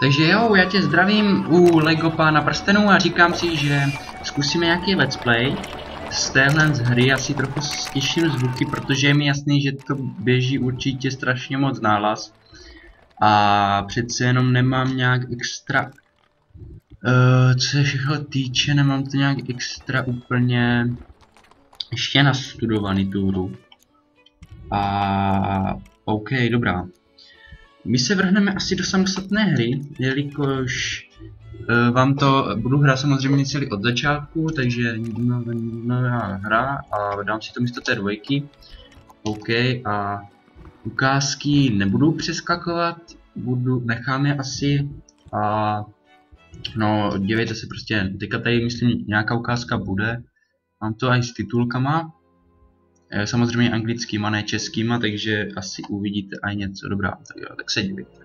Takže jo, já tě zdravím u Lego Pána prstenů a říkám si, že zkusíme nějaký let's play z téhle z hry. Asi trochu stiším zvuky, protože je mi jasný, že to běží určitě strašně moc nálas. A přece jenom nemám nějak extra... Uh, co se všechno týče, nemám to nějak extra úplně ještě nastudovaný tu hru. A OK, dobrá. My se vrhneme asi do samostatné hry, jelikož uh, vám to budu hrát samozřejmě celý od začátku, takže nová hra a dám si to místo té dvojky. OK, a ukázky nebudu přeskakovat, budu, nechám je asi a no dívejte se prostě, teďka tady myslím nějaká ukázka bude, mám to i s titulkama, samozřejmě anglickýma, ne českýma, takže asi uvidíte aj něco. Dobrá, tak jo, tak se dívejte.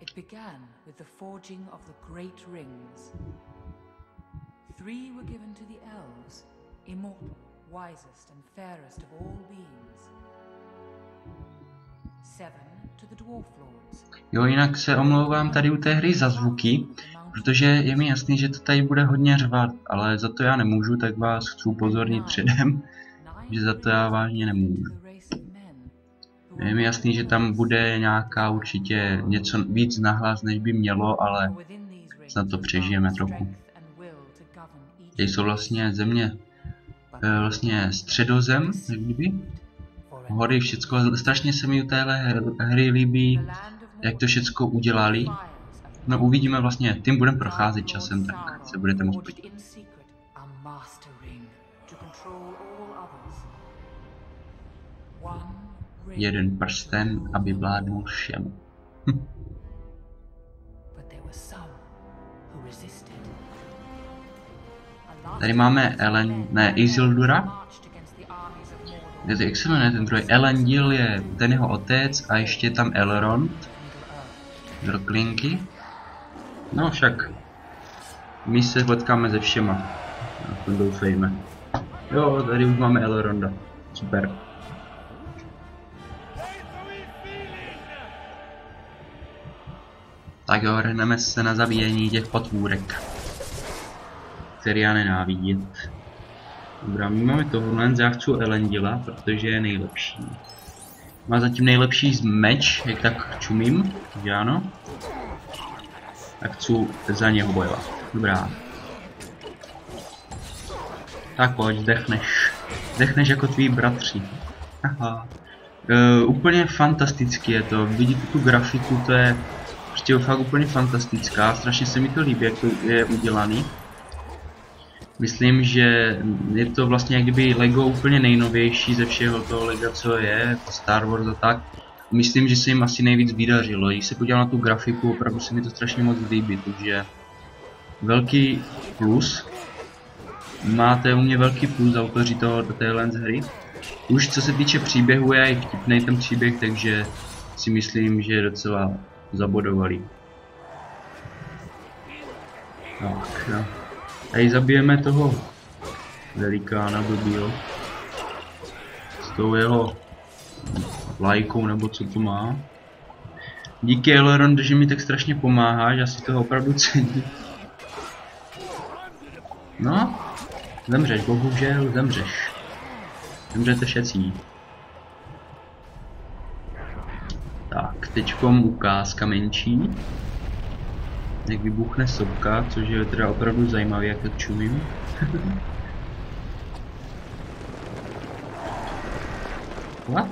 It began with the forging of the great rings. Three were given to the elves, immortal, wisest and fairest of all beings. Seven to the dwarf lords. Jo, jinak se omlouvám tady u té hry za zvuky, protože je mi jasný, že to tady bude hodně řvat, ale za to já nemůžu, tak vás chci upozornit předem že za to já vážně nemůžu. Je mi jasný, že tam bude nějaká určitě něco víc nahlas, než by mělo, ale snad to přežijeme trochu. Tady jsou vlastně země, eh, vlastně středozem, jak kdyby. Hory, všecko, strašně se mi u téhle hry líbí, jak to všecko udělali. No uvidíme vlastně, tím budeme procházet časem, tak se budete moct podívat. Jeden prsten, aby vládnul všemu. Hm. Tady máme Ellen, ne, Isildura. Je to, jmenuje ten druhý? Elendil je ten jeho otec a ještě je tam Elrond. Drklinky. No však. My se potkáme se všema. to doufejme. Jo, tady už máme Elronda. Super. Tak jo, hrneme se na zabíjení těch potvůrek. Který já nenávidím. Dobrá, my máme tohle, já chci Elendila, protože je nejlepší. Má zatím nejlepší meč, jak tak čumím, že ano? Tak chci za něho bojovat. Dobrá. Tak pojď, zdechneš. Zdechneš jako tví bratři. Aha. Uh, úplně fantasticky je to, vidíte tu grafiku, to je je fakt úplně fantastická, strašně se mi to líbí, jak to je udělaný. Myslím, že je to vlastně jak kdyby Lego úplně nejnovější ze všeho toho Lego, co je, Star Wars a tak. Myslím, že se jim asi nejvíc vydařilo. Když se podívám na tu grafiku, opravdu se mi to strašně moc líbí, takže velký plus. Máte u mě velký plus autoři toho do téhle hry. Už co se týče příběhu, je i vtipný ten příběh, takže si myslím, že je docela zabodovali. Tak, jo. Tady zabijeme toho velikána blbýho. S tou jeho lajkou, nebo co to má. Díky Elrond, že mi tak strašně pomáhá, že si toho opravdu cením. No, zemřeš, bohužel zemřeš. Zemřete všetcí. Tak, teďkom ukázka menší. Jak vybuchne sopka, což je teda opravdu zajímavé, jak to čumím. What?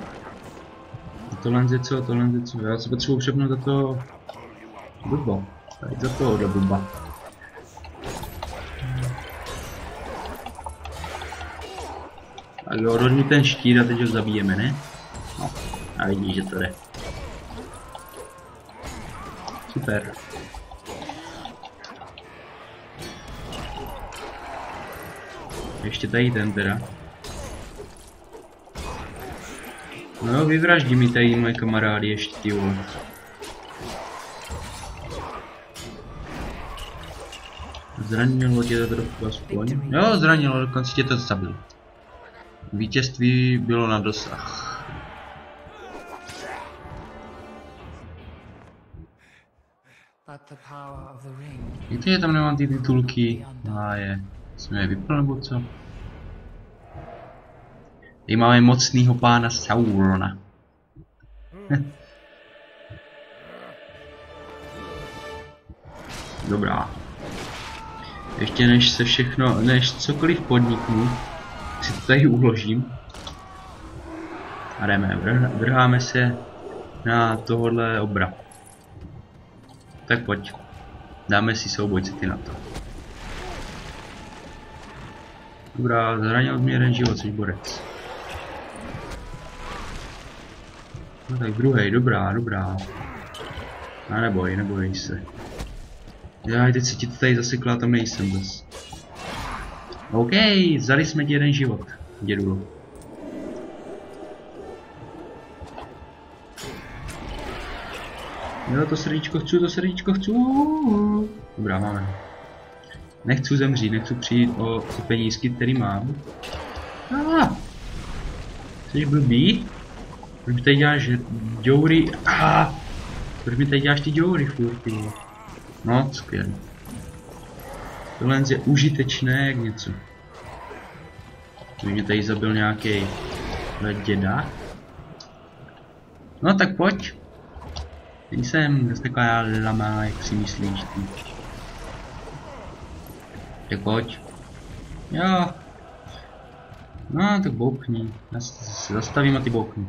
Tohle je co, tohle je co, já se potřebuji přepnout do toho blba. Tady do toho do blba. Tak jo, odhodni ten štít a teď ho zabijeme, ne? No, a vidíš, že to jde. Super. Ještě tady ten teda. No jo, vyvraždí mi tady moje kamarády ještě ty vole. Zranilo tě to trochu aspoň. Jo, zranilo, dokonce tě to zabil. Vítězství bylo na dosah. Víte, že tam nemám ty titulky? A je. Jsem je vypl nebo co? Tady máme mocnýho pána Saurona. Dobrá. Ještě než se všechno, než cokoliv podniknu, si to tady uložím. A jdeme, vrh- vrháme se na tohohle obra. Tak pojď. Dáme si soubojce ty na to. Dobrá, zranil mě jeden život, což borec. No tak druhý, dobrá, dobrá. A neboj, neboj se. Já teď se ti to tady zasekla, tam nejsem zas. OK, vzali jsme ti jeden život, dědu. Jo, to srdíčko chci, to srdíčko chci. Dobrá, máme. Nechci zemřít, nechci přijít o ty penízky, který mám. Ah, jsi blbý? Proč mi tady děláš děury? Ah, proč mi tady děláš ty děury furt? No, skvělé. Tohle je užitečné jak něco. Kdyby mě tady zabil nějaký děda. No tak pojď. Nejsem zase taková lama, jak si myslíš ty. Tak pojď. Jo. No, tak boukni. Já se zastavím a ty boukni.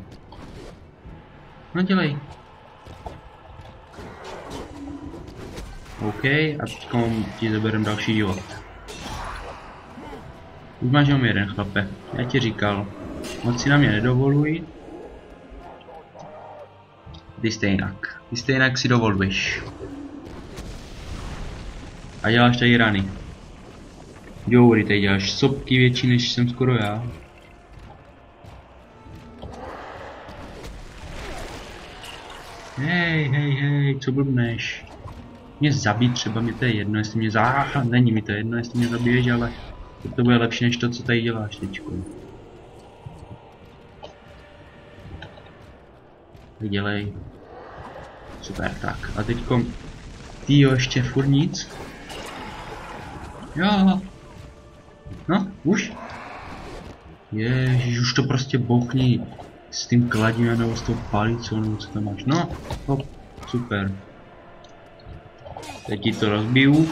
No dělej. OK, a teď ti zaberem další život. Už máš jenom jeden chlape, já ti říkal. Moc si na mě nedovoluj. Ty stejnak. Ty stejnak si dovoluješ. A děláš tady rany. Joury, tady děláš sopky větší než jsem skoro já. Hej, hej, hej, co blbneš? Mě zabít třeba, mi to je jedno, jestli mě zá... Není mi to jedno, jestli mě zabiješ, ale to bude lepší než to, co tady děláš teďko. Dělej. Super, tak. A teďko... Ty jo, ještě furt nic. Jo. No, už? Ježiš, už to prostě bouchni s tím kladím nebo s tou palicou, nebo co tam máš. No, hop, super. Teď ti to rozbiju.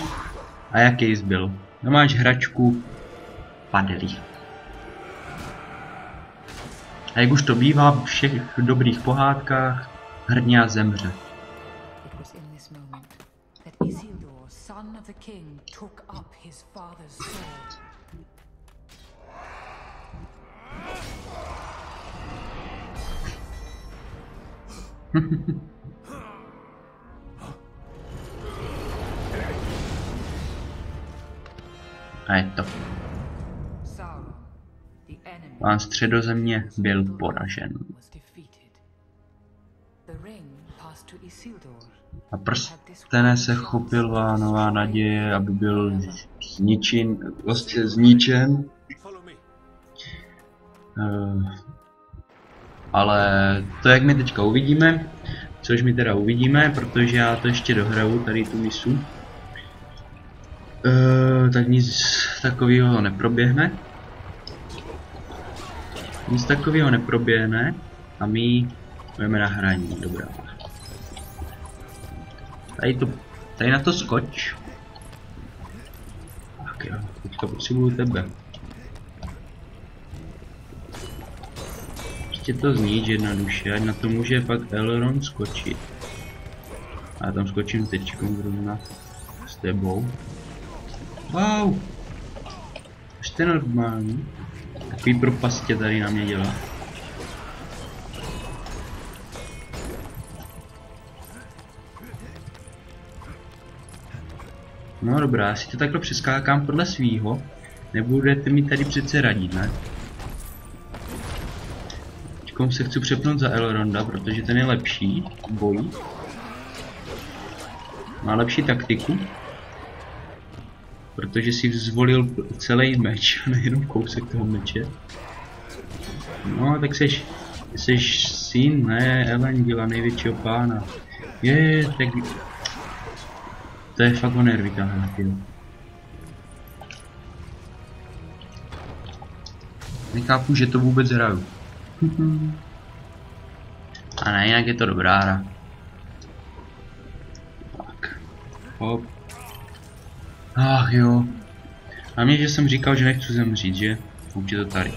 A jaký jsi byl? No máš hračku padlí. A jak už to bývá v všech dobrých pohádkách, hrdňa zemře. It was in Pán středozemě byl poražen. A prstene se chopila nová naděje, aby byl zničen, vlastně zničen. Eh, ale to jak my teďka uvidíme, což my teda uvidíme, protože já to ještě dohraju, tady tu misu. Eh, tak nic takového neproběhne. Nic takového neproběhne a my budeme na hraní, dobrá. Tady to, tady na to skoč. Tak jo, teďka potřebuju tebe. Ještě to zníč jednoduše, na to může pak Elrond skočit. A tam skočím teďkom zrovna s tebou. Wow! Jste normální. Takový propastě tady na mě dělá. No dobrá, já si to takhle přeskákám podle svýho. Nebudete mi tady přece radit, ne? Teďkom se chci přepnout za Elronda, protože ten je lepší v boji. Má lepší taktiku. Protože si zvolil celý meč, a nejenom kousek toho meče. No, tak seš, seš syn, ne, Elendila, největšího pána. Je, tak To je fakt o nervy tahle. Nechápu, že to vůbec hraju. A ne, jinak je to dobrá hra. Tak. Hop. Ach jo. A mě, že jsem říkal, že nechci zemřít, že? Je to tady.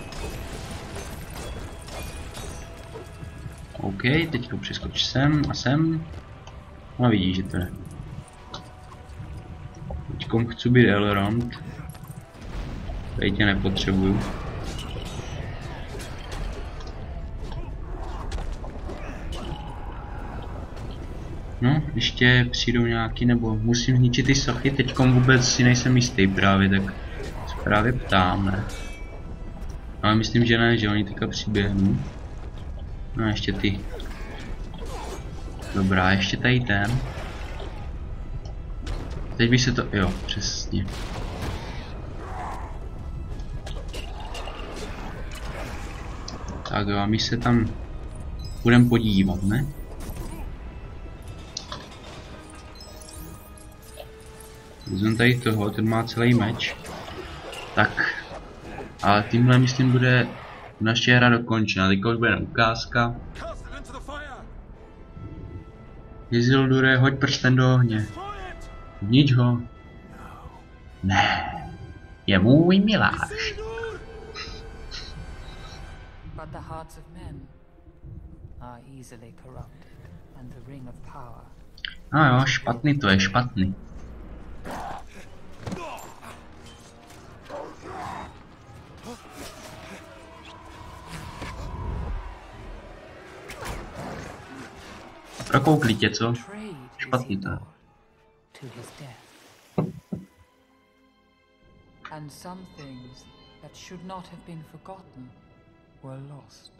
OK, teď to přeskoč sem a sem. A vidíš, že to ne. Teďkom chci být Elrond. Tady tě nepotřebuju. No, ještě přijdou nějaký, nebo musím zničit ty sochy, teďkom vůbec si nejsem jistý právě, tak se právě ptám, ne? Ale myslím, že ne, že oni teďka přiběhnou. No ještě ty. Dobrá, ještě tady ten. Teď by se to, jo, přesně. Tak jo, a my se tam budeme podívat, ne? Vezmeme tady toho, ten má celý meč. Tak. A tímhle myslím bude naše hra dokončena. Teď už bude ukázka. Isildure, hoď prsten do ohně. Nič ho. Ne. Je můj miláš. But the hearts of men are easily corrupted, and the ring of power No jo, špatný to je, špatný. Prokoukli tě, co? Špatný to je. Isildur to his death. And some things that should not have been forgotten were lost.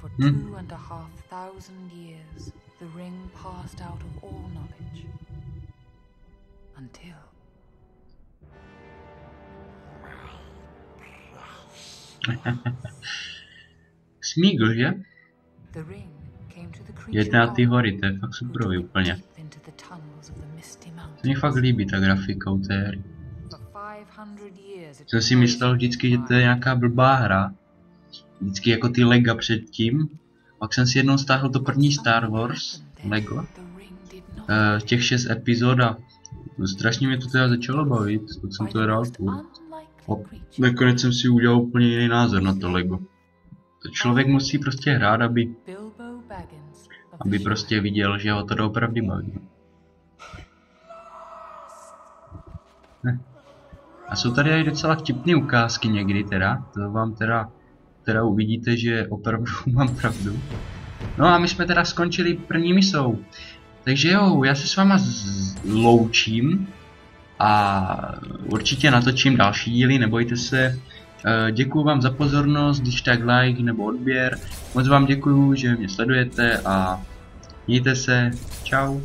For Hmm. two and a half thousand years, the ring passed out of all knowledge. Until Smígl, že? the ring came to the creature Jet na ty hory, to je fakt took úplně. To mě fakt líbí ta grafika u té hry. For 500 years it Jsem si myslel vždycky, že to je nějaká blbá hra. Vždycky jako ty Lega předtím. Pak jsem si jednou stáhl to první Star Wars Lego. Uh, těch šest epizod a strašně mě to teda začalo bavit, tak jsem to hrál nakonec jsem si udělal úplně jiný názor na to Lego. To člověk musí prostě hrát, aby, aby prostě viděl, že ho to doopravdy baví. Ne. A jsou tady i docela vtipné ukázky někdy teda, to vám teda, teda uvidíte, že opravdu mám pravdu. No a my jsme teda skončili první misou. Takže jo, já se s váma loučím a určitě natočím další díly, nebojte se. Eh, Děkuji vám za pozornost, když tak like nebo odběr. Moc vám děkuju, že mě sledujete a mějte se. Čau.